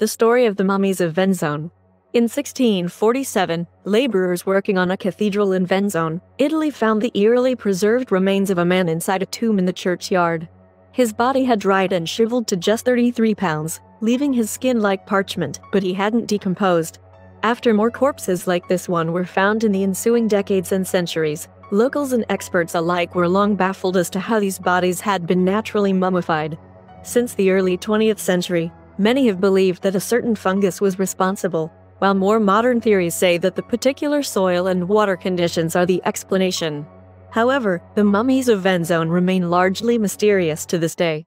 The story of the mummies of Venzone. In 1647, laborers working on a cathedral in Venzone, Italy found the eerily preserved remains of a man inside a tomb in the churchyard. His body had dried and shriveled to just 33 pounds, leaving his skin like parchment, but he hadn't decomposed. After more corpses like this one were found in the ensuing decades and centuries, locals and experts alike were long baffled as to how these bodies had been naturally mummified. Since the early 20th century, many have believed that a certain fungus was responsible, while more modern theories say that the particular soil and water conditions are the explanation. However, the mummies of Venzone remain largely mysterious to this day.